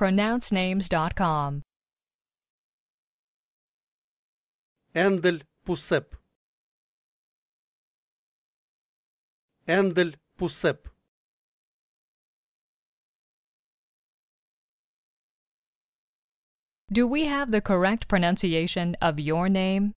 pronouncenames.com. Эндель Pusep. Эндель Pusep. Do we have the correct pronunciation of your name?